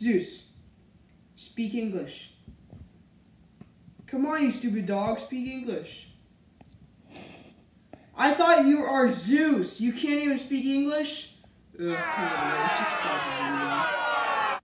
Zeus, speak English. Come on, you stupid dog, speak English. I thought you are Zeus. You can't even speak English? Ugh,